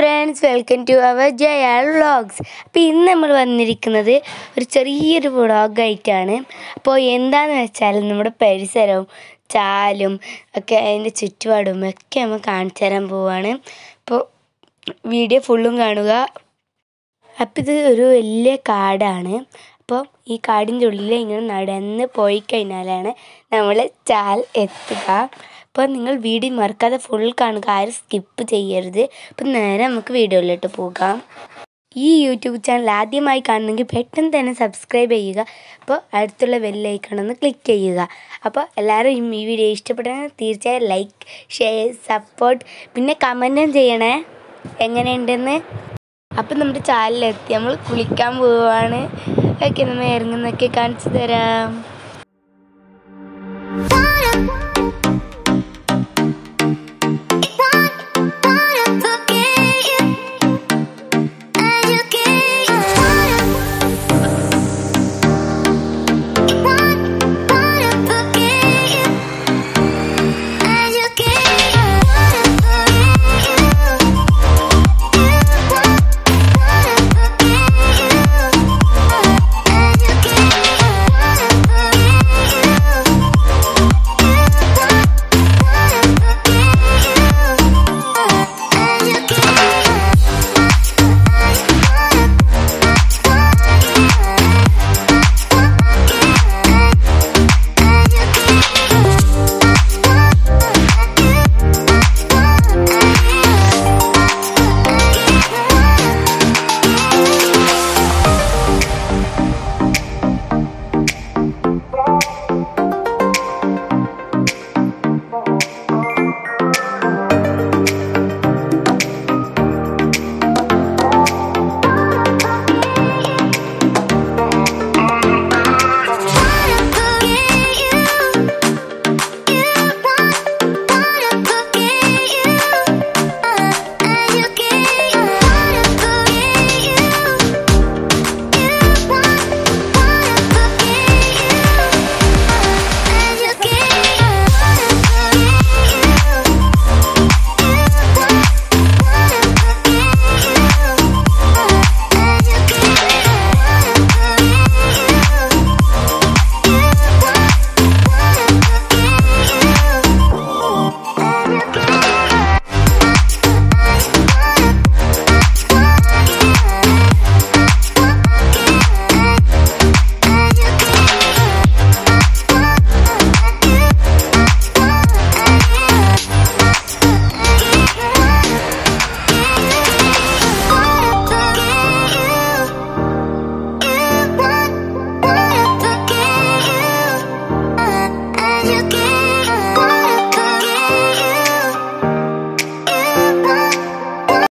Friends welcome to our Jayal vlogs അപ്പോൾ ഇന്ന് നമ്മൾ വന്നിരിക്കുന്നത് ഒരു ചെറിയൊരു വ്ളോഗായിട്ടാണ് അപ്പോൾ എന്താണെന്ന് വെച്ചാൽ നമ്മുടെ പരിസരവും ചാലും ഒക്കെ അതിന്റെ ചുറ്റുപാടും ഒക്കെ നമ്മൾ കാണിച്ചു തരാൻ പോവാണ്. അപ്പോൾ വീഡിയോ ഫുള്ളും കാണുക. അപ്പോൾ ഇത് ഒരു വലിയ കാടാണ്. അപ്പോൾ ഈ കാടിന്റെ ഉള്ളിൽ ഇങ്ങനെ നടന്ന് പോയി കഴിഞ്ഞാലാണ് നമ്മൾ ചാൽ എത്തുക. അപ്പോൾ നിങ്ങൾ വീഡിയോ മറക്കാതെ ഫുൾ കാണുക. ആരും സ്കിപ്പ് ചെയ്യരുത്. അപ്പം നേരെ നമുക്ക് വീഡിയോയിലോട്ട് പോകാം. ഈ യൂട്യൂബ് ചാനൽ ആദ്യമായി കാണുന്നെങ്കിൽ പെട്ടെന്ന് തന്നെ സബ്സ്ക്രൈബ് ചെയ്യുക. അപ്പോൾ അടുത്തുള്ള ഒന്ന് ക്ലിക്ക് ചെയ്യുക. അപ്പോൾ എല്ലാവരും ഈ വീഡിയോ ഇഷ്ടപ്പെട്ടാൽ തീർച്ചയായും ലൈക്ക് ഷെയർ സപ്പോർട്ട് പിന്നെ കമന്റും ചെയ്യണേ. എങ്ങനെയുണ്ടെന്ന്? അപ്പം നമ്മുടെ ചാനലിലെത്തി നമ്മൾ കുളിക്കാൻ പോവുകയാണ് ഒക്കെ നമ്മൾ ഇറങ്ങുന്നൊക്കെ കാണിച്ചു തരാം.